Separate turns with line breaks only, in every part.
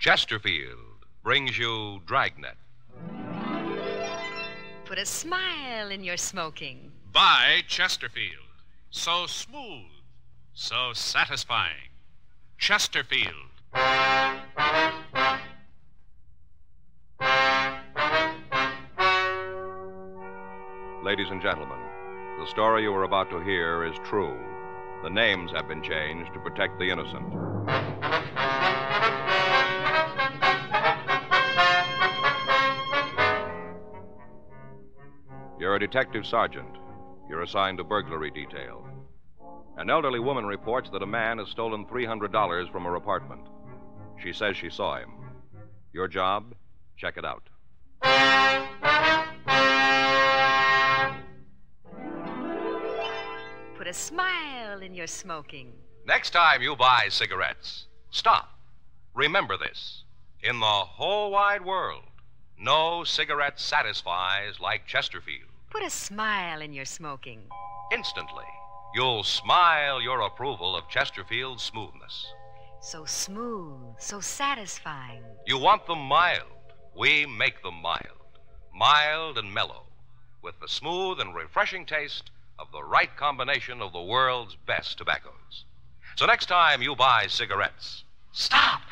Chesterfield brings you Dragnet.
Put a smile in your smoking.
By Chesterfield. So smooth, so satisfying. Chesterfield.
Ladies and gentlemen, the story you are about to hear is true. The names have been changed to protect the innocent. You're a detective sergeant. You're assigned to burglary detail. An elderly woman reports that a man has stolen $300 from her apartment. She says she saw him. Your job? Check it out.
Put a smile in your smoking.
Next time you buy cigarettes, stop. Remember this. In the whole wide world, no cigarette satisfies like Chesterfield.
Put a smile in your smoking.
Instantly, you'll smile your approval of Chesterfield's smoothness.
So smooth, so satisfying.
You want them mild. We make them mild. Mild and mellow, with the smooth and refreshing taste of the right combination of the world's best tobaccos. So next time you buy cigarettes,
Stop.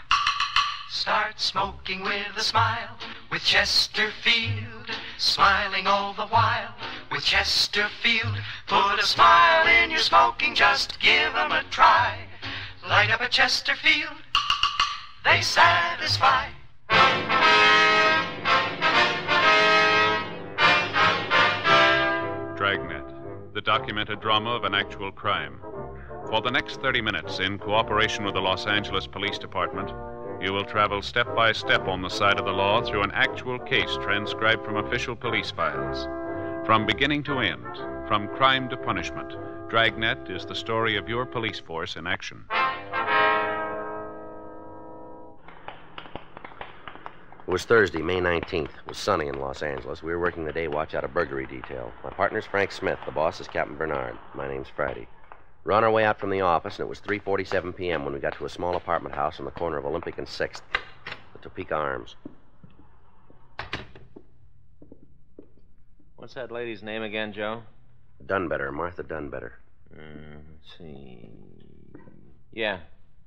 Start smoking with a smile with Chesterfield. Smiling all the while with Chesterfield. Put a smile in your smoking, just give 'em a try. Light up a Chesterfield, they satisfy.
Dragnet, the documented drama of an actual crime. For the next 30 minutes, in cooperation with the Los Angeles Police Department, you will travel step by step on the side of the law through an actual case transcribed from official police files. From beginning to end, from crime to punishment, Dragnet is the story of your police force in action.
It was Thursday, May 19th. It was sunny in Los Angeles. We were working the day watch out of burglary detail. My partner's Frank Smith. The boss is Captain Bernard. My name's Friday. We're on our way out from the office, and it was 3.47 p.m. when we got to a small apartment house on the corner of Olympic and 6th, the Topeka Arms.
What's that lady's name again, Joe?
Dunbetter, Martha Dunbetter.
Mm, let's see. Yeah,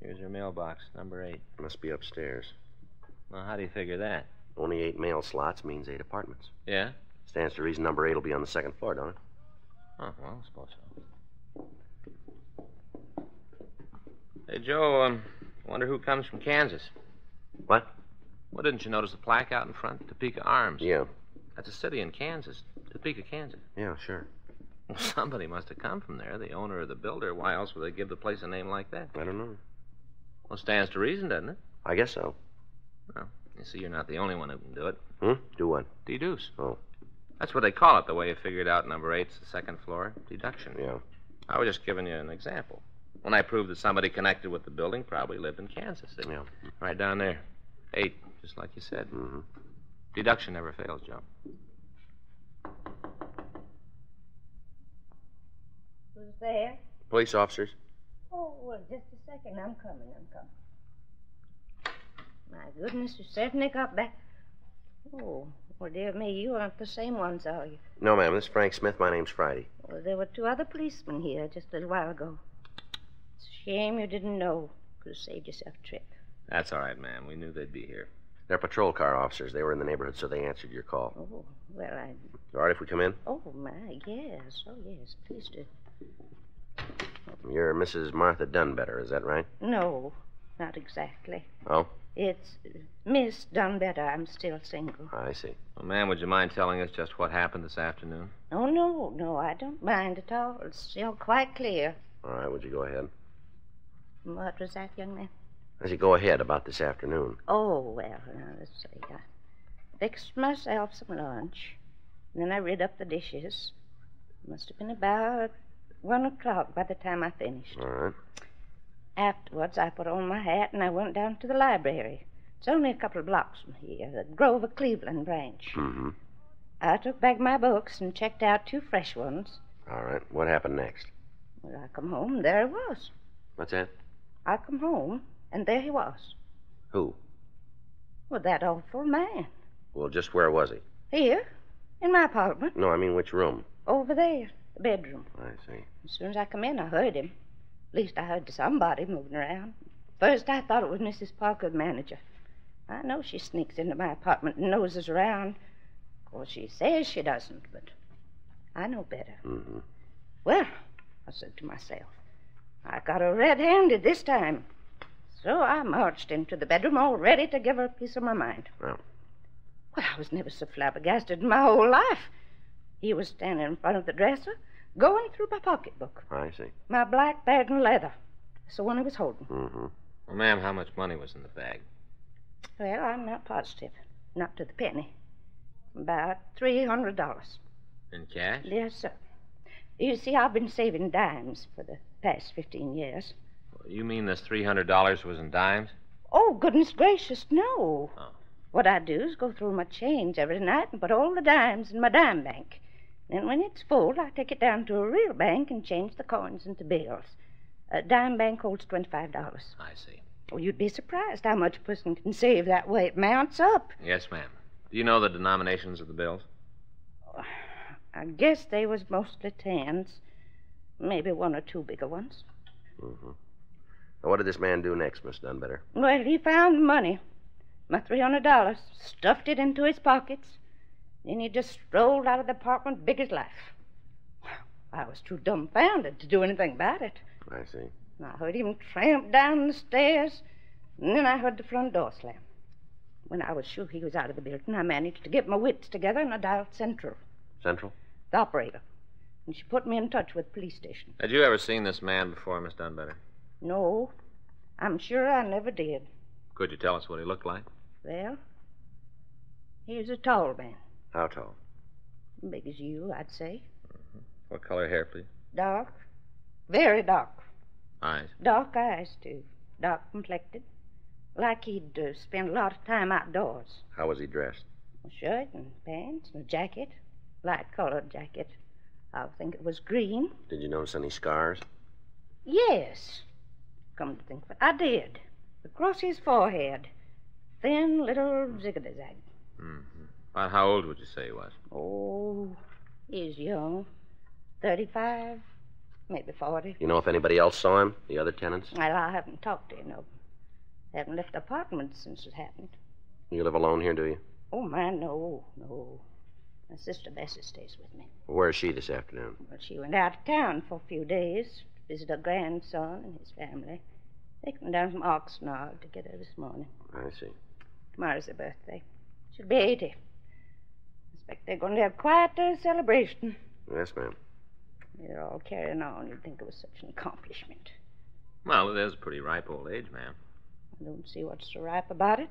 here's her mailbox, number eight.
Must be upstairs.
Well, how do you figure that?
Only eight mail slots means eight apartments.
Yeah?
Stands to reason number eight will be on the second floor, don't it?
Oh, well, I suppose so. Hey, Joe, um, wonder who comes from Kansas.
What?
Well, didn't you notice the plaque out in front? Topeka Arms.
Yeah.
That's a city in Kansas. Topeka, Kansas.
Yeah, sure.
Well, somebody must have come from there, the owner or the builder. Why else would they give the place a name like that?
I don't know.
Well, stands to reason, doesn't it?
I guess so.
Well, you see, you're not the only one who can do it.
Hmm? Do what?
Deduce.
Oh,
That's what they call it, the way you figured out number eight's the second floor. Deduction.
yeah.
I was just giving you an example. When I proved that somebody connected with the building probably lived in Kansas. didn't
Yeah.
Right down there. Eight, just like you said.
Mm-hmm.
Deduction never fails, Joe.
Who's there?
Police officers.
Oh, well, just a second. I'm coming. I'm coming. My goodness, you certainly got back. Oh, well, dear me, you aren't the same ones, are you?
No, ma'am. This is Frank Smith. My name's Friday.
Well, there were two other policemen here just a little while ago. It's a shame you didn't know. Could have saved yourself a trip.
That's all right, ma'am. We knew they'd be here.
They're patrol car officers. They were in the neighborhood, so they answered your call.
Oh, well, I.
All right if we come in?
Oh, my, yes. Oh, yes. Please do.
You're Mrs. Martha Dunbetter, is that right?
No, not exactly.
Oh,
It's Miss Dunbetter. I'm still single.
I see.
Well, ma'am, would you mind telling us just what happened this afternoon?
Oh, no, no, I don't mind at all. It's still quite clear.
All right, would you go ahead?
What was that, young man?
As you go ahead about this afternoon.
Oh, well, now, let's see. I fixed myself some lunch. And then I rid up the dishes. It Must have been about one o'clock by the time I finished.
All right.
Afterwards, I put on my hat and I went down to the library. It's only a couple of blocks from here, the Grover Cleveland branch.
Mm-hmm.
I took back my books and checked out two fresh ones.
All right. What happened next?
Well, I come home, and there it was.
What's that?
I come home, and there he was.
Who?
Well, that awful man.
Well, just where was he?
Here, in my apartment,
No, I mean which room?
over there, the bedroom.
I see.
As soon as I come in, I heard him. At least I heard somebody moving around. First, I thought it was Mrs. Parker, the manager. I know she sneaks into my apartment and noses around. Of course, she says she doesn't, but I know better.
Mm-hmm.
Well, I said to myself, I got her red handed this time. So I marched into the bedroom all ready to give her a piece of my mind.
Well.
Well, I was never so flabbergasted in my whole life. He was standing in front of the dresser, going through my pocketbook.
I see.
My black bag and leather. That's the one he was holding.
Mm-hmm.
Well, ma'am, how much money was in the bag?
Well, I'm not positive. Not to the penny. About $300.
In cash?
Yes, sir. You see, I've been saving dimes for the past 15 years.
You mean this $300 was in dimes?
Oh, goodness gracious, no.
Oh.
What I do is go through my change every night and put all the dimes in my dime bank. Then, when it's full, I take it down to a real bank and change the coins into bills. A dime bank holds $25.
I see.
Oh, you'd be surprised how much a person can save that way. It mounts up.
Yes, ma'am. Do you know the denominations of the bills?
I guess they was mostly tens. Maybe one or two bigger ones.
Mm-hmm. Now, what did this man do next, Miss Dunbetter?
Well, he found money. My $300. Stuffed it into his pockets. Then he just strolled out of the apartment big as life. I was too dumbfounded to do anything about it.
I see.
I heard him tramp down the stairs, and then I heard the front door slam. When I was sure he was out of the building, I managed to get my wits together and I dialed Central,
Central?
the operator. And she put me in touch with the police station.
Had you ever seen this man before, Miss Dunbetter?
No, I'm sure I never did.
Could you tell us what he looked like?
Well, he was a tall man,
How tall?
big as you, I'd say.
What color hair, please?
Dark, very dark.
Eyes.
Dark eyes, too. Dark complected. Like he'd uh, spent a lot of time outdoors.
How was he dressed?
A shirt and pants and a jacket. Light colored jacket. I think it was green.
Did you notice any scars?
Yes. Come to think of it, I did. Across his forehead. Thin little zigzag.
Mm-hmm. About how old would you say he was?
Oh, he's young. Thirty-five, maybe forty.
You know if anybody else saw him? The other tenants?
Well, I haven't talked to any of them. Haven't left the apartment since it happened.
You live alone here, do you?
Oh, man, no, no. My sister Bessie stays with me.
Where is she this afternoon?
Well, she went out of town for a few days to visit her grandson and his family. They come down from Oxnard to get her this morning.
I see.
Tomorrow's her birthday. She'll be 80. I Expect they're going to have quite a celebration.
Yes, ma'am.
They're all carrying on. You'd think it was such an accomplishment.
Well, it is a pretty ripe old age, ma'am.
I don't see what's so ripe about it.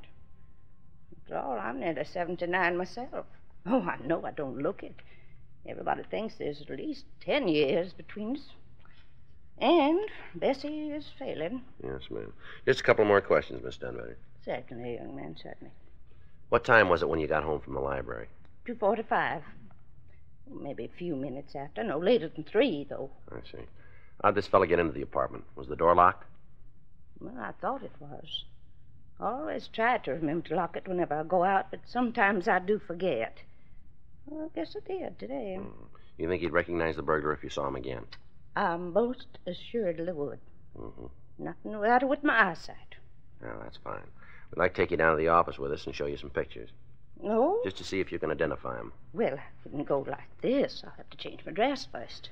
After all, I'm nearly 79 myself. Oh, I know I don't look it. Everybody thinks there's at least 10 years between us. And Bessie is failing.
Yes, ma'am. Just a couple more questions, Miss Dunbar.
Certainly, young man, certainly.
What time was it when you got home from the library?
2.45. Maybe a few minutes after. No later than 3, though.
I see. How'd this fellow get into the apartment? Was the door locked?
Well, I thought it was. I always try to remember to lock it whenever I go out, but sometimes I do forget. Well, I guess I did today.
Mm. You think you'd recognize the burglar if you saw him again?
I most assuredly would.
Mm-hmm.
Nothing the matter with my eyesight.
Well, that's fine. We'd like to take you down to the office with us and show you some pictures,
No?
just to see if you can identify him.
Well, I couldn't go like this. I'll have to change my dress first.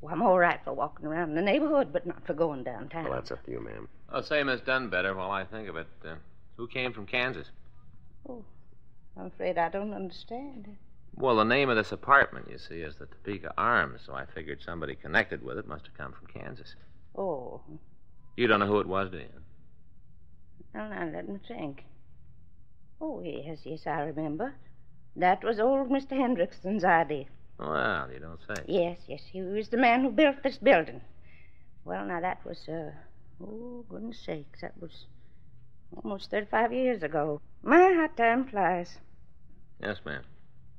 Well, I'm all right for walking around in the neighborhood, but not for going downtown.
Well, that's up to you, ma'am.
I'll say Miss Dunbetter while I think of it. Uh, who came from Kansas?
Oh, I'm afraid I don't understand.
Well, the name of this apartment, you see, is the Topeka Arms, so I figured somebody connected with it must have come from Kansas.
Oh,
You don't know who it was, do you?
well, now let me think. Oh, yes, yes, I remember. That was old Mr. Hendrickson's idea.
Well, you don't say.
Yes, yes, he was the man who built this building. Well, now that was, uh, oh, goodness sakes, that was almost 35 years ago. My, how time flies.
Yes, ma'am.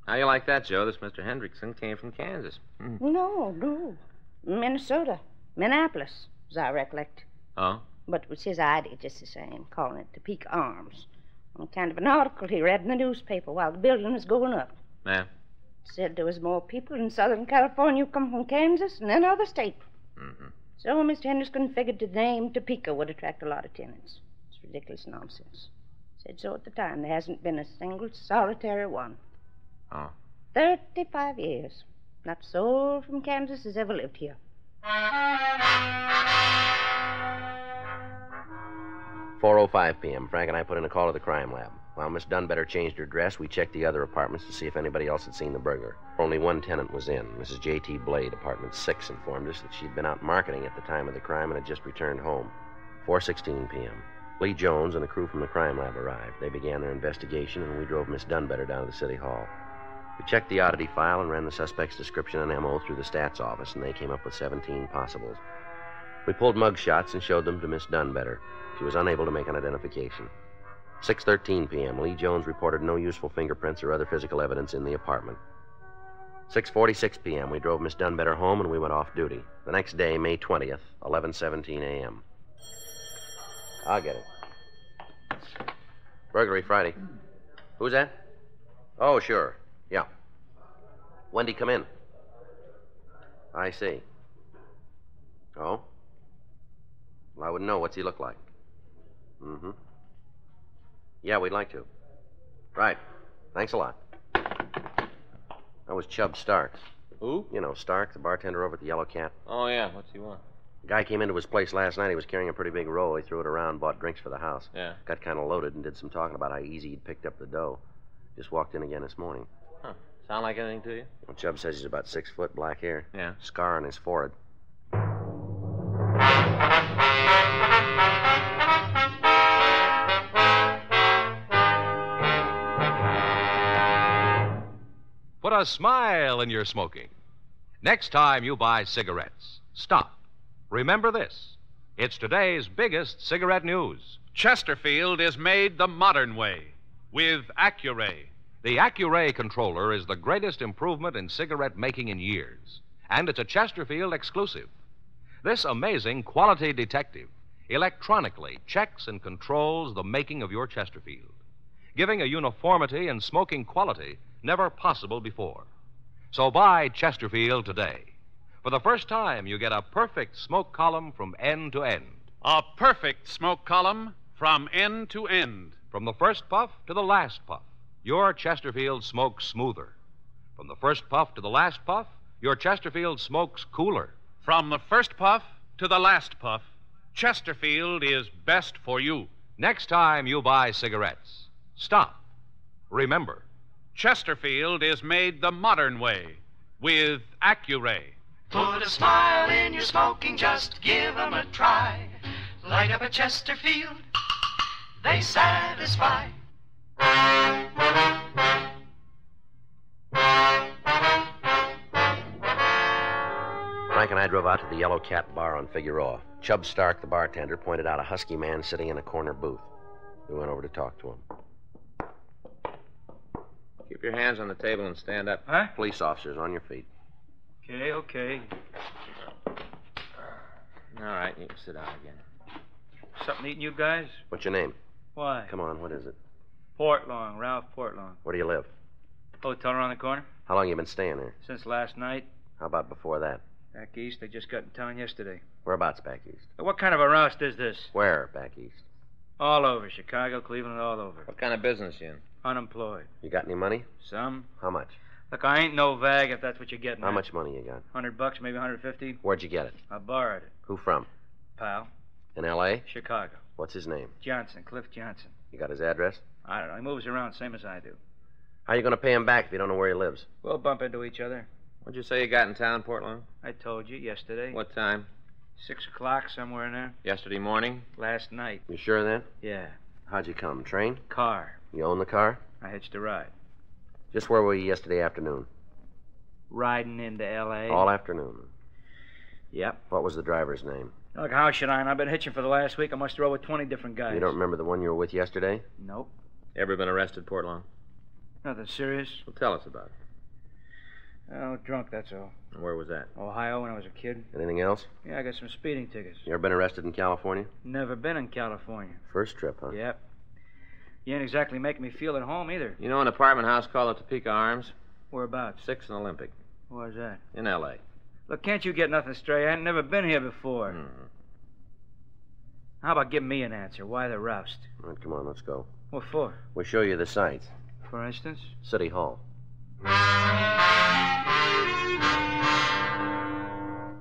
How you like that, Joe? This Mr. Hendrickson came from Kansas. Hmm.
No, no. Minnesota. Minneapolis, as I recollect.
Oh?
But it was his idea just the same, calling it Topeka Arms. On account of an article he read in the newspaper while the building was going up.
Yeah.
Said there was more people in Southern California who come from Kansas than any other state.
Mm-hmm.
So Mr. Hendrickson figured the name Topeka would attract a lot of tenants. It's ridiculous nonsense. Said so at the time. There hasn't been a single solitary one.
Oh.
Thirty-five years. Not a soul from Kansas has ever lived here.
4.05 p.m. Frank and I put in a call to the crime lab. While Miss Dunbetter changed her dress, we checked the other apartments to see if anybody else had seen the burglar. Only one tenant was in. Mrs. J.T. Blade, apartment 6, informed us that she'd been out marketing at the time of the crime and had just returned home. 4.16 p.m. Lee Jones and a crew from the crime lab arrived. They began their investigation, and we drove Miss Dunbetter down to the city hall. We checked the oddity file and ran the suspect's description and MO through the stats office, and they came up with 17 possibles. We pulled mug shots and showed them to Miss Dunbetter. She was unable to make an identification. 6:13 p.m. Lee Jones reported no useful fingerprints or other physical evidence in the apartment. 6:46 p.m. We drove Miss Dunbetter home and we went off duty. The next day, May 20th, 11:17 a.m. I'll get it. Burglary Friday. Who's that? Oh, sure. Yeah. When'd he come in? I see. Oh? Well, I wouldn't know. What's he look like? Mm-hmm. Yeah, we'd like to. Right. Thanks a lot. That was Chubb Starks.
Who?
You know, Stark, the bartender over at the Yellow Cat.
Oh, yeah. What's he want?
The guy came into his place last night. He was carrying a pretty big roll. He threw it around, bought drinks for the house.
Yeah.
Got kind of loaded and did some talking about how easy he'd picked up the dough. Just walked in again this morning.
Huh. Sound like anything to you?
Well, Chubb says he's about six foot, black hair.
Yeah.
Scar on his forehead.
Put a smile in your smoking. Next time you buy cigarettes, stop. Remember this it's today's biggest cigarette news.
Chesterfield is made the modern way with Accuray.
The Accuray controller is the greatest improvement in cigarette making in years, and it's a Chesterfield exclusive. This amazing quality detective electronically checks and controls the making of your Chesterfield, giving a uniformity and smoking quality never possible before. So buy Chesterfield today. For the first time, you get a perfect smoke column from end to end.
A perfect smoke column from end to end.
From the first puff to the last puff, your Chesterfield smokes smoother. From the first puff to the last puff, your Chesterfield smokes cooler.
From the first puff to the last puff, Chesterfield is best for you.
Next time you buy cigarettes, stop. Remember,
Chesterfield is made the modern way with Accuray.
Put a smile in your smoking, just give 'em a try. Light up a Chesterfield, they satisfy.
Frank and I drove out to the Yellow Cat Bar on Figueroa. Chub Stark, the bartender, pointed out a husky man sitting in a corner booth. We went over to talk to him.
Keep your hands on the table and stand up.
Huh?
Police officers, on your feet.
Okay, okay.
All right, you can sit down again.
Something eating you guys?
What's your name?
Why?
Come on, what is it?
Portlong, Ralph Portlong.
Where do you live?
Hotel around the corner?
How long you been staying there?
Since last night.
How about before that?
Back east, I just got in town yesterday.
Whereabouts back east?
Uh, what kind of a roust is this?
Where back east?
All over. Chicago, Cleveland, all over.
What kind of business you in?
Unemployed.
You got any money?
Some.
How much?
Look, I ain't no vag if that's what you're getting
How
at.
much money you got?
Hundred bucks, maybe hundred fifty.
Where'd you get it?
I borrowed it.
Who from?
Pal.
In L.A.?
Chicago.
What's his name?
Johnson, Cliff Johnson.
You got his address?
I don't know. He moves around same as I do.
How are you going to pay him back if you don't know where he lives?
We'll bump into each other.
What'd you say you got in town, Portland?
I told you yesterday.
What time?
Six o'clock, somewhere in there.
Yesterday morning?
Last night.
You sure of that?
Yeah.
How'd you come? Train?
Car.
You own the car?
I hitched a ride.
Just where were you yesterday afternoon?
Riding into L.A.
All afternoon.
Yep.
What was the driver's name?
Look, how should I? know? I've been hitching for the last week. I must roll with 20 different guys.
You don't remember the one you were with yesterday?
Nope.
Ever been arrested, Portland?
Nothing serious.
Well, tell us about it.
Oh, drunk, that's all.
And where was that?
Ohio when I was a kid.
Anything else?
Yeah, I got some speeding tickets.
You ever been arrested in California?
Never been in California.
First trip, huh?
Yep. You ain't exactly making me feel at home either.
You know an apartment house called the Topeka Arms?
Whereabouts?
Six and Olympic
Where's that?
in L.A.
Look, can't you get nothing straight? I ain't never been here before.
Mhm.
How about giving me an answer? Why the roust?
All right, come on, let's go.
What for?
We'll show you the sights.
For instance?
City Hall.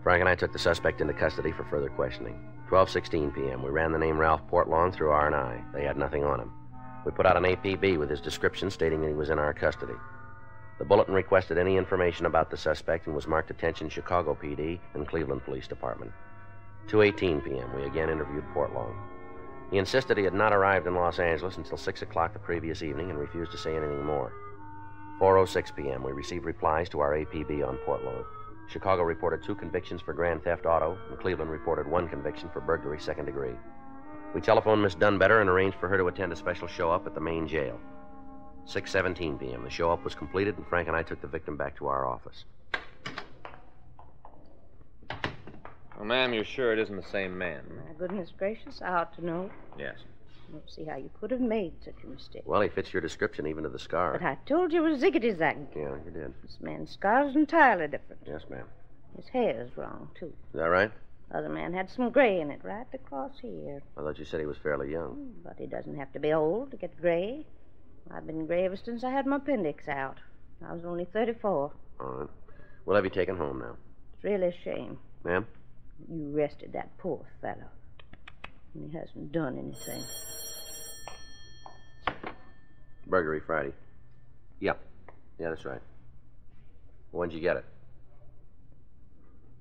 Frank and I took the suspect into custody for further questioning. 12:16 p.m. We ran the name Ralph Portlawn through R&I. They had nothing on him. We put out an APB with his description stating that he was in our custody. The bulletin requested any information about the suspect and was marked attention Chicago PD and Cleveland Police Department. 2:18 p.m. We again interviewed Portlawn. He insisted he had not arrived in Los Angeles until 6 o'clock the previous evening and refused to say anything more. 4.06 p.m., we received replies to our APB on Portlawn. Chicago reported two convictions for grand theft auto, and Cleveland reported one conviction for burglary second degree. We telephoned Miss Dunbetter and arranged for her to attend a special show up at the main jail. 6.17 p.m., the show up was completed, and Frank and I took the victim back to our office.
Well, ma'am, you're sure it isn't the same man?
My goodness gracious, I ought to know.
Yes.
I Don't see how you could have made such a mistake.
Well, he fits your description even to the scar.
But I told you it was ziggity zag.
Yeah, you did.
This man's scar's entirely different.
Yes, ma'am.
His hair's wrong, too.
Is that right?
Other man had some gray in it right across here.
I thought you said he was fairly young.
Hmm, but he doesn't have to be old to get gray. I've been gray ever since I had my appendix out. I was only 34.
All right. We'll have you taken home now.
It's really a shame.
Ma'am?
You arrested that poor fellow. And he hasn't done anything.
Burglary Friday. Yeah. Yeah, that's right. When'd you get it?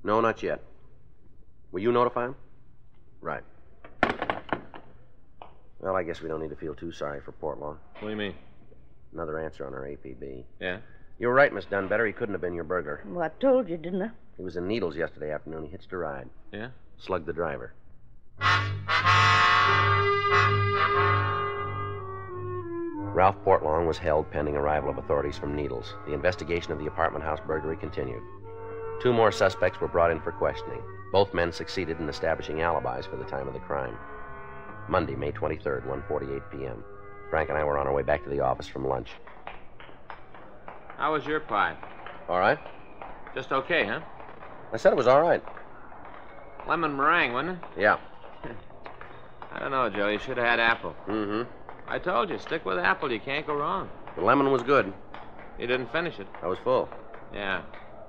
No, not yet. Will you notify him? Right. Well, I guess we don't need to feel too sorry for Portlawn.
What do you mean?
Another answer on our APB.
Yeah?
You were right, Miss Dunbetter. He couldn't have been your burglar.
Well, I told you, didn't I?
He was in Needles yesterday afternoon. He hitched a ride.
Yeah?
Slugged the driver. Ralph Portlong was held pending arrival of authorities from Needles. The investigation of the apartment house burglary continued. Two more suspects were brought in for questioning. Both men succeeded in establishing alibis for the time of the crime. Monday, May 23rd, 1:48 p.m. Frank and I were on our way back to the office from lunch.
How was your pie?
All right?
Just okay, huh?
I said it was all right.
Lemon meringue, wasn't it?
Yeah.
I don't know, Joe. You should have had apple.
Mm-hmm.
I told you, stick with apple. You can't go wrong.
The lemon was good.
You didn't finish it.
I was full.
Yeah.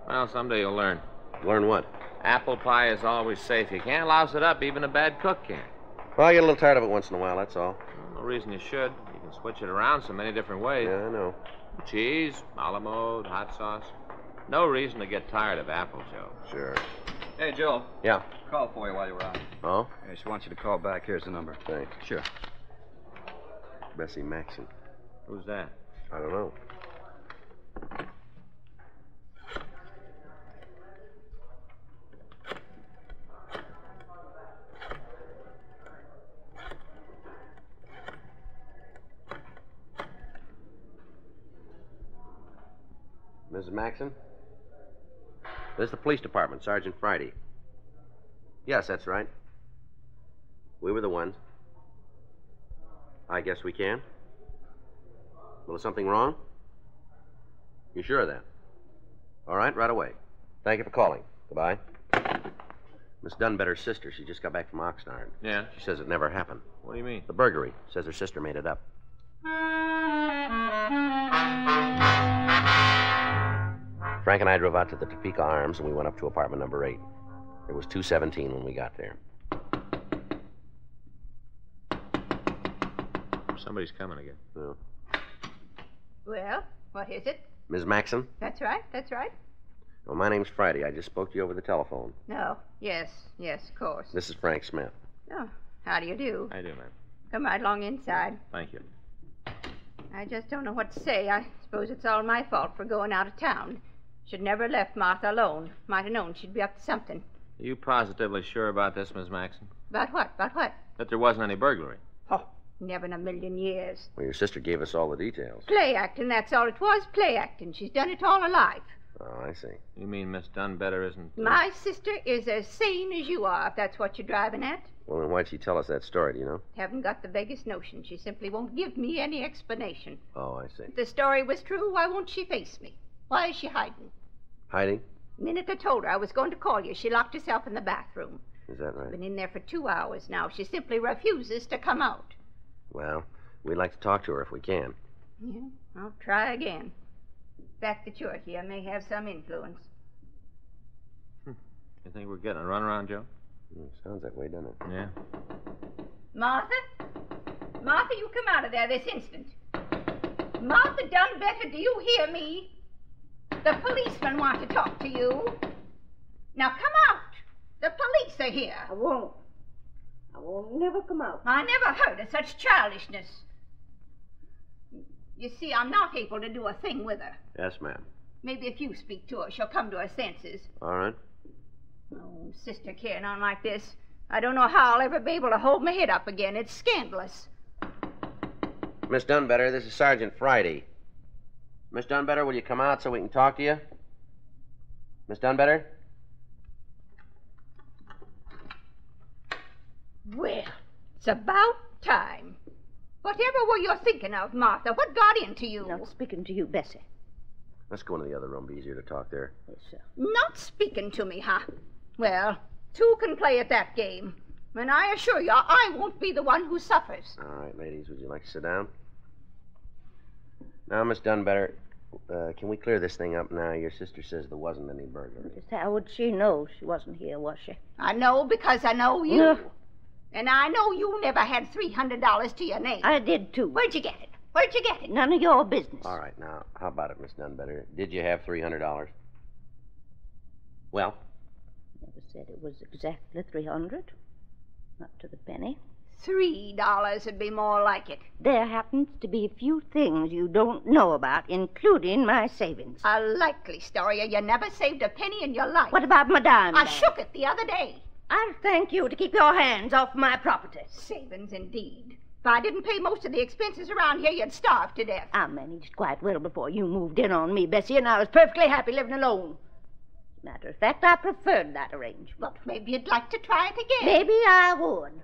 Well, someday you'll learn.
Learn what?
Apple pie is always safe. You can't louse it up. Even a bad cook can.
Well, I get a little tired of it once in a while, that's all.
No reason you should. You can switch it around so many different ways.
Yeah, I know.
Cheese, a hot sauce. No reason to get tired of apple, Joe.
Sure.
Hey, Joe.
Yeah.
Call for you while you were out.
Oh?
Hey, she wants you to call back. Here's the number.
Thanks.
Sure.
Bessie Maxon.
Who's that?
I don't know. Maxon? This is the police department, Sergeant Friday. Yes, that's right. We were the ones. I guess we can. Well, is something wrong? You sure of that? All right, right away. Thank you for calling. Goodbye. Miss Dunbetter's sister. She just got back from Oxnard.
Yeah?
She says it never happened.
What do you mean?
The burglary. Says her sister made it up. Frank and I drove out to the Topeka Arms and we went up to apartment number eight. It was 217 when we got there.
Somebody's coming again.
Oh.
Well, what is it?
Ms. Maxon?
That's right, that's right.
Well, my name's Friday. I just spoke to you over the telephone.
No, yes, yes, of course.
This is Frank Smith.
Oh, how do you do?
I do, ma'am.
Come right along inside.
Thank you.
I just don't know what to say. I suppose it's all my fault for going out of town. Should never have left Martha alone. Might have known she'd be up to something.
Are you positively sure about this, Miss Maxon?
About what? About what?
That there wasn't any burglary?
Oh, never in a million years.
Well, your sister gave us all the details.
Play acting, that's all it was. Play acting. She's done it all her life.
Oh, I see.
You mean Miss Dunbetter isn't. uh,
My sister is as sane as you are, if that's what you're driving at.
Well, then why'd she tell us that story, do you know?
Haven't got the vaguest notion. She simply won't give me any explanation.
Oh, I see.
If the story was true, why won't she face me? Why is she hiding?
Hiding?
The minute I told her I was going to call you, she locked herself in the bathroom.
Is that right?
Been in there for two hours now. She simply refuses to come out.
Well, we'd like to talk to her if we can.
Yeah, I'll try again. The fact that you're here may have some influence.
You think we're getting a runaround, Joe?
Mm, sounds that way, doesn't it?
Yeah.
Martha? Martha, you come out of there this instant. Martha Dunbetter, do you hear me? The policemen want to talk to you. Now come out. The police are here.
I won't. I won't never come out.
I never heard of such childishness. You see, I'm not able to do a thing with her.
Yes, ma'am.
Maybe if you speak to her, she'll come to her senses.
All right.
Oh, sister carrying on like this. I don't know how I'll ever be able to hold my head up again. It's scandalous.
Miss Dunbetter, this is Sergeant Friday. Miss Dunbetter, will you come out so we can talk to you? Miss Dunbetter?
Well, it's about time. Whatever were you thinking of, Martha? What got into you?
Not speaking to you, Bessie.
Let's go into the other room. Be easier to talk there.
Yes, sir.
Not speaking to me, huh? Well, two can play at that game. And I assure you, I won't be the one who suffers.
All right, ladies, would you like to sit down? Now, Miss Dunbetter, uh, can we clear this thing up now? Your sister says there wasn't any burglary.
How would she know she wasn't here, was she?
I know because I know you.
Yeah.
And I know you never had $300 to your name.
I did too.
Where'd you get it? Where'd you get it?
None of your business.
All right, now, how about it, Miss Dunbetter? Did you have $300? Well,
Never said it was exactly three hundred. Not to the penny.
Three dollars would be more like it.
There happens to be a few things you don't know about, including my savings.
A likely story. You never saved a penny in your life.
What about my dime
I shook it the other day.
I'll thank you to keep your hands off my property.
Savings indeed. If I didn't pay most of the expenses around here, you'd starve to death.
I managed quite well before you moved in on me, Bessie, and I was perfectly happy living alone. Matter of fact, I preferred that arrangement.
But maybe you'd like to try it again.
Maybe I would.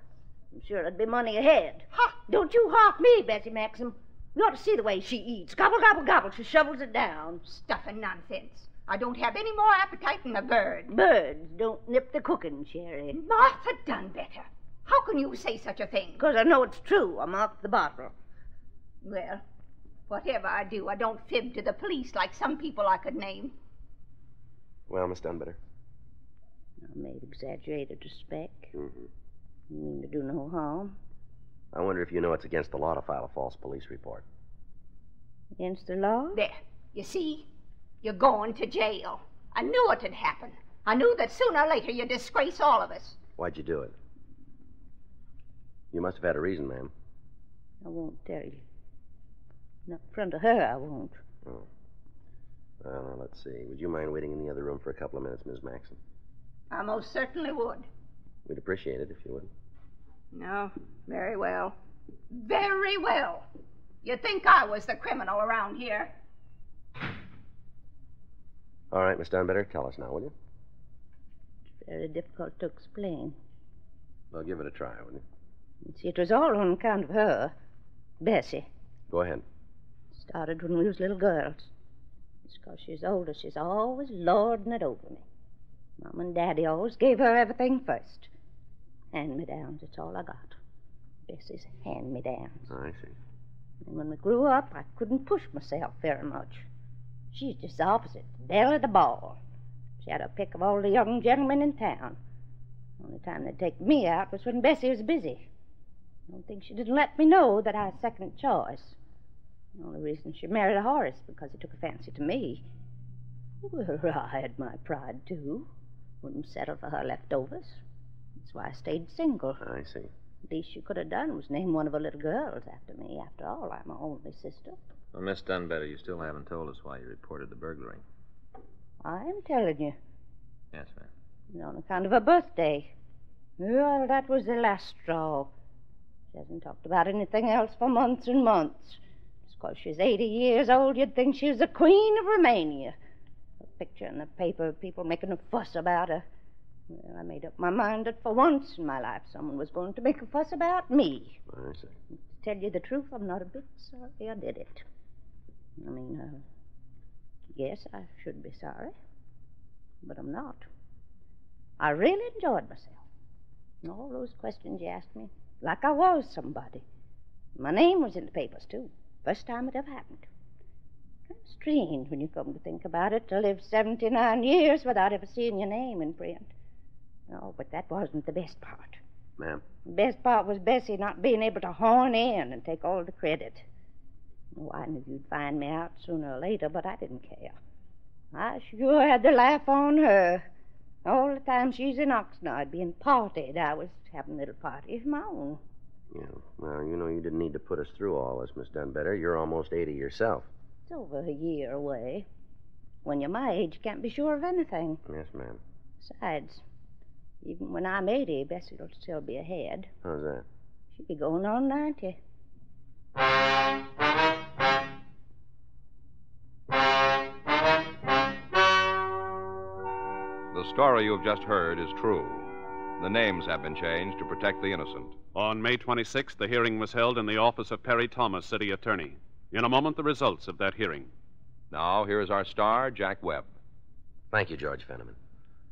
I'm sure it'd be money ahead.
Ha!
Don't you hark me, Bessie Maxon. You ought to see the way she eats. Gobble, gobble, gobble. She shovels it down.
Stuff and nonsense. I don't have any more appetite than a bird.
Birds don't nip the cooking, Sherry.
Martha Dunbetter. How can you say such a thing?
Because I know it's true. I marked the bottle.
Well, whatever I do, I don't fib to the police like some people I could name.
well, Miss Dunbetter.
I may exaggerate it to spec.
Mm-hmm.
Mean to do no harm.
I wonder if you know it's against the law to file a false police report.
Against the law?
There. You see? You're going to jail. I knew it'd happen. I knew that sooner or later you'd disgrace all of us.
Why'd you do it? You must have had a reason, ma'am.
I won't tell you. Not in front of her, I won't.
Oh. Well, now, let's see. Would you mind waiting in the other room for a couple of minutes, Miss Maxon?
I most certainly would.
We'd appreciate it if you would.
No, very well. Very well. You'd think I was the criminal around here.
All right, Miss Dunbetter, tell us now, will you?
It's very difficult to explain.
Well, give it a try, will you?
You see, it was all on account of her, Bessie.
Go ahead.
Started when we was little girls. It's 'cause she's older. She's always lording it over me. Mom and Daddy always gave her everything first. Hand-me-downs, it's all I got. Bessie's hand-me-downs.
I see.
And when we grew up, I couldn't push myself very much. She's just the opposite, belle of the ball. She had a pick of all the young gentlemen in town. Only time they'd take me out was when Bessie was busy. I don't think she didn't let me know that I was second choice. The only reason she married Horace because he took a fancy to me. Well, I had my pride, too. Wouldn't settle for her leftovers. That's why I stayed single.
I see.
Least you could have done was name one of her little girls after me. After all, I'm her only sister.
Well, Miss Dunbetter, you still haven't told us why you reported the burglary.
I'm telling you,
Yes, ma'am.
on account of her birthday. Well, that was the last straw. She hasn't talked about anything else for months and months. Just 'cause she's 80 years old, you'd think she was the Queen of Romania. A picture in the paper, of people making a fuss about her. Well, I made up my mind that for once in my life someone was going to make a fuss about me.
I see.
To tell you the truth, I'm not a bit sorry I did it. I mean, uh, yes, I should be sorry, but I'm not. I really enjoyed myself. All those questions you asked me, like I was somebody. My name was in the papers, too. First time it ever happened. Kind of strange when you come to think about it, to live 79 years without ever seeing your name in print. Oh, but that wasn't the best part.
Ma'am?
The best part was Bessie not being able to horn in and take all the credit. Oh, I knew you'd find me out sooner or later, but I didn't care. I sure had the laugh on her. All the time she's in Oxnard being partied, I was having little parties of my own.
Yeah. Well, you know, you didn't need to put us through all this, Miss Dunbetter. You're almost 80 yourself.
It's over a year away. When you're my age, you can't be sure of anything.
Yes, ma'am.
Besides, even when I'm 80, Bessie'll still be ahead.
How's that?
She'll be going on 90.
The story you have just heard is true. The names have been changed to protect the innocent.
On May 26th, the hearing was held in the office of Perry Thomas, city attorney. In a moment, the results of that hearing.
Now, here is our star, Jack Webb.
Thank you, George Fenneman.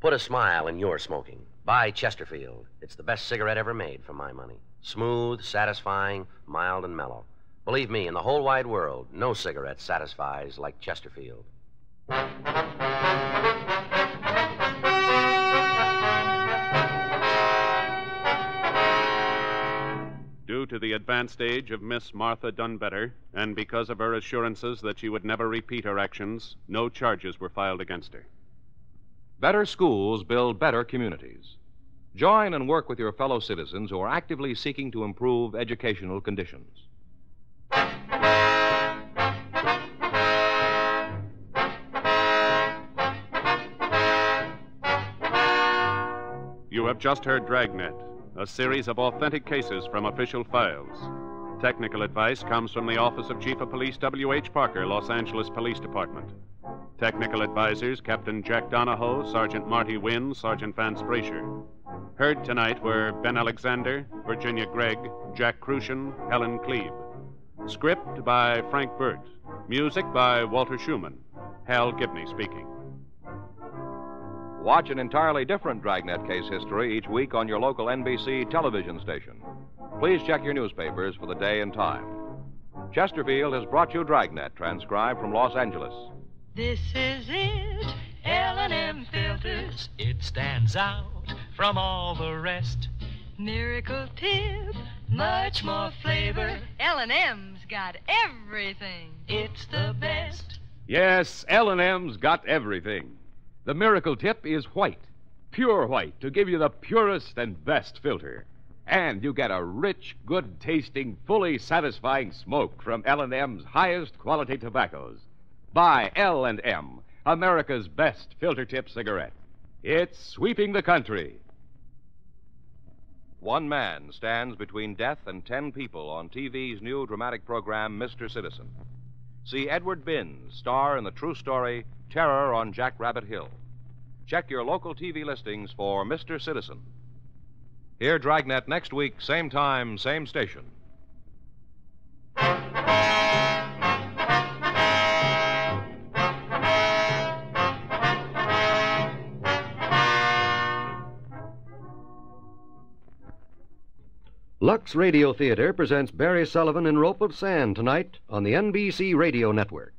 Put a smile in your smoking. Buy Chesterfield. It's the best cigarette ever made for my money. Smooth, satisfying, mild, and mellow. Believe me, in the whole wide world, no cigarette satisfies like Chesterfield.
Due to the advanced age of Miss Martha Dunbetter, and because of her assurances that she would never repeat her actions, no charges were filed against her.
Better schools build better communities. Join and work with your fellow citizens who are actively seeking to improve educational conditions.
You have just heard Dragnet, a series of authentic cases from official files. Technical advice comes from the Office of Chief of Police W.H. Parker, Los Angeles Police Department. Technical advisors Captain Jack Donahoe, Sergeant Marty Wynn, Sergeant Vance Brasher. Heard tonight were Ben Alexander, Virginia Gregg, Jack Kruschen, Helen Kleeb. Script by Frank Burt. Music by Walter Schumann. Hal Gibney speaking.
Watch an entirely different Dragnet case history each week on your local NBC television station. Please check your newspapers for the day and time. Chesterfield has brought you Dragnet, transcribed from Los Angeles.
This is it, L&M Filters. It stands out from all the rest. Miracle tip, much more flavor.
L&M's got everything.
It's the best.
Yes, L&M's got everything. The miracle tip is white, pure white, to give you the purest and best filter. And you get a rich, good-tasting, fully satisfying smoke from L&M's highest quality tobaccos. Buy L&M, America's best filter tip cigarette. It's sweeping the country.
One man stands between death and ten people on TV's new dramatic program, Mr. Citizen. See Edward Binns star in the true story, Terror on Jackrabbit Hill. Check your local TV listings for Mr. Citizen. Hear Dragnet next week, same time, same station.
Lux Radio Theater presents Barry Sullivan in Rope of Sand tonight on the NBC Radio Network.